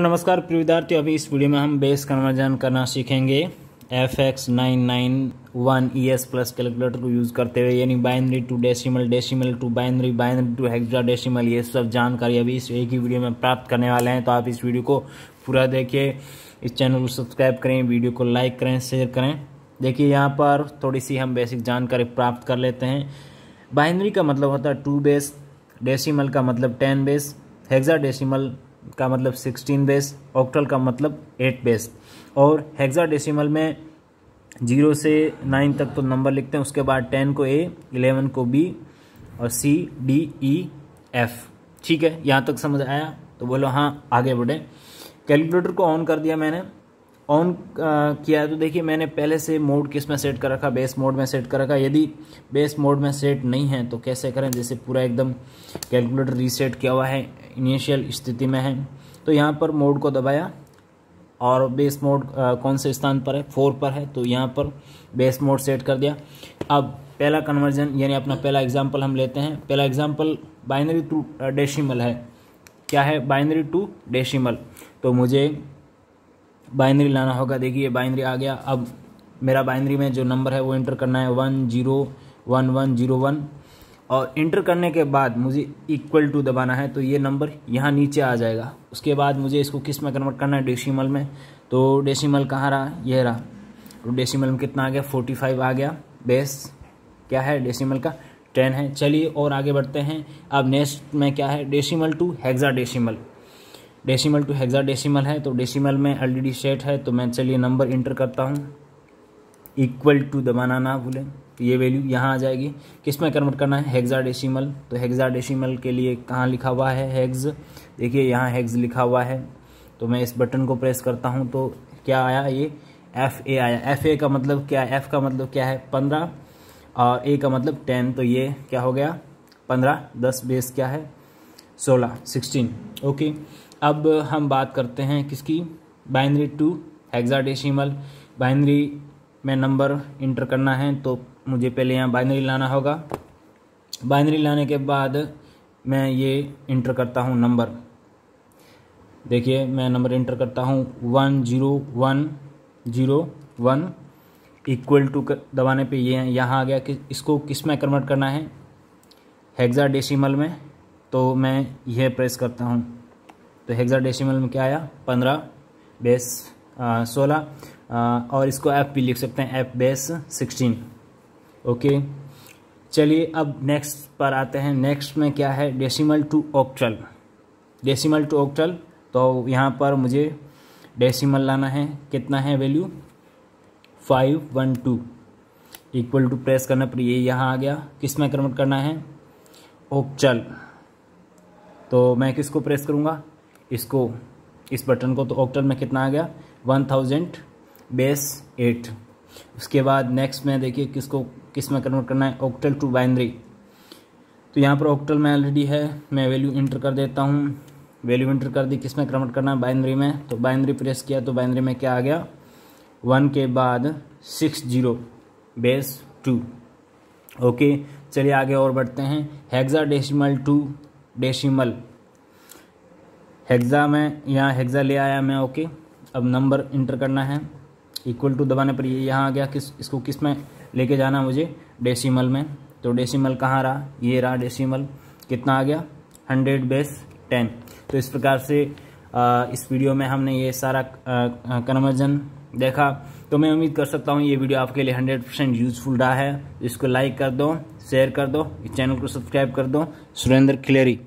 नमस्कार प्रिय विद्यार्थी, अभी इस वीडियो में हम बेस कन्वर्जन करना सीखेंगे। F X nine nine one E S plus calculator को यूज़ करते हुए, यानी binary to decimal decimal to binary binary to hexadecimal ये सब जानकारी अभी इस एक ही वीडियो में प्राप्त करने वाले हैं। तो आप इस वीडियो को पूरा देखिए, इस चैनल को सब्सक्राइब करें, वीडियो को लाइक करें शेयर करें। देखिए, यहाँ पर थोड़ी सी हम बेसिक जानकारी प्राप्त कर लेते हैं। बाइनरी का मतलब होता है टू बेस डेसिमल का मतलब टेन बेस हेक्सा डेसिमल का मतलब सिक्सटीन बेस ऑक्टल का मतलब एट बेस और हेक्सा डेसीमल में ज़ीरो से नाइन तक तो नंबर लिखते हैं, उसके बाद टेन को ए इलेवन को बी और सी डी ई एफ़ ठीक है? यहाँ तक समझ आया? तो बोलो हाँ आगे बढ़े। कैलकुलेटर को ऑन कर दिया मैंने। ऑन किया तो देखिए, मैंने पहले से मोड किसमें सेट कर रखा बेस मोड में सेट कर रखा। यदि बेस मोड में सेट नहीं है तो कैसे करें? जैसे पूरा एकदम कैलकुलेटर रीसेट किया हुआ है इनिशियल स्थिति में है। तो यहाँ पर मोड को दबाया, और बेस मोड कौन से स्थान पर है? फोर पर है तो यहाँ पर बेस मोड सेट कर दिया। अब पहला कन्वर्जन यानी अपना पहला एग्ज़ाम्पल हम लेते हैं। पहला एग्ज़ाम्पल बाइनरी टू डेसिमल है। क्या है? बाइनरी टू डेसिमल तो मुझे बाइनरी लाना होगा। देखिए बाइनरी आ गया। अब मेरा बाइनरी में जो नंबर है, वो इंटर करना है one zero one one zero one. और इंटर करने के बाद मुझे इक्वल टू दबाना है तो ये नंबर यहाँ नीचे आ जाएगा। उसके बाद मुझे इसको किसमें कन्वर्ट करना है? डेसिमल में। तो डेसिमल कहाँ रहा? ये रहा। तो डेसिमल में कितना आ गया? फोर्टी फाइव आ गया। बेस क्या है? डेसिमल का टेन है। चलिए और आगे बढ़ते हैं। अब नेक्स्ट में क्या है? Decimal to hexadecimal decimal to hexadecimal है तो डेसिमल में ऑलरेडी सेट है तो मैं चलिए नंबर इंटर करता हूँ। इक्वल टू दबाना ना भूलें तो ये वैल्यू यहाँ आ जाएगी। किसमें कन्वर्ट करना है? हेक्सा डेसिमल तो हेक्सा डेसिमल के लिए कहाँ लिखा हुआ है? हेक्स देखिए यहाँ हेक्स लिखा हुआ है तो मैं इस बटन को प्रेस करता हूँ तो क्या आया ये? एफ़ ए आया। एफ़ ए का मतलब क्या है? एफ़ का मतलब क्या है? पंद्रह, और ए का मतलब टेन तो ये क्या हो गया? पंद्रह, दस बेस क्या है? सोलह सिक्सटीन ओके अब हम बात करते हैं किसकी? बाइनरी टू हेक्साडेसिमल बाइनरी में नंबर इंटर करना है तो मुझे पहले यहाँ बाइनरी लाना होगा। बाइनरी लाने के बाद मैं ये इंटर करता हूँ नंबर। देखिए, मैं नंबर इंटर करता हूँ। One zero one zero one, equal to दबाने पे ये यहाँ आ गया कि इसको किसमें कन्वर्ट करना है? हेक्सा डेसिमल में। तो मैं यह प्रेस करता हूँ। तो हेक्सा डेसिमल में क्या आया? पंद्रह बेस सोलह और इसको एफ़ भी लिख सकते हैं एफ़ बेस सिक्सटीन ओके चलिए अब नेक्स्ट पर आते हैं। नेक्स्ट में क्या है? Decimal to octal decimal to octal तो यहाँ पर मुझे डेसिमल लाना है। कितना है value five one two equal to press करना पर ये यहाँ आ गया। किसमें कन्वर्ट करना है? ऑक्चल तो मैं किसको प्रेस करूँगा? इसको, इस बटन को तो ऑक्टल में कितना आ गया? One thousand base eight. उसके बाद नेक्स्ट में देखिए किसको, किसमें कन्वर्ट करना है? Octal to binary. तो यहाँ पर ऑक्टल में ऑलरेडी है, मैं वैल्यू इंटर कर देता हूँ। वैल्यू इंटर कर दी, किसमें कन्वर्ट करना है? बाइनरी में। तो बाइनरी प्रेस किया तो बाइनरी में क्या आ गया? वन के बाद six zero base two. Okay, चलिए आगे और बढ़ते हैं। Hexadecimal to decimal hexa में यहाँ हेक्सा ले आया मैं ओके। अब नंबर इंटर करना है। इक्वल टू दबाने पर ये यहाँ आ गया। किस इसको किसमें लेके जाना मुझे? डेसिमल में। तो डेसिमल कहाँ रहा? ये रहा डेसिमल। कितना आ गया? Hundred base ten. तो इस प्रकार से आ, इस वीडियो में हमने ये सारा कन्वर्जन देखा। तो मैं उम्मीद कर सकता हूँ ये वीडियो आपके लिए हंड्रेड परसेंट यूजफुल रहा है। इसको लाइक कर दो शेयर कर दो इस चैनल को सब्सक्राइब कर दो। सुरेंद्र खिलेरी।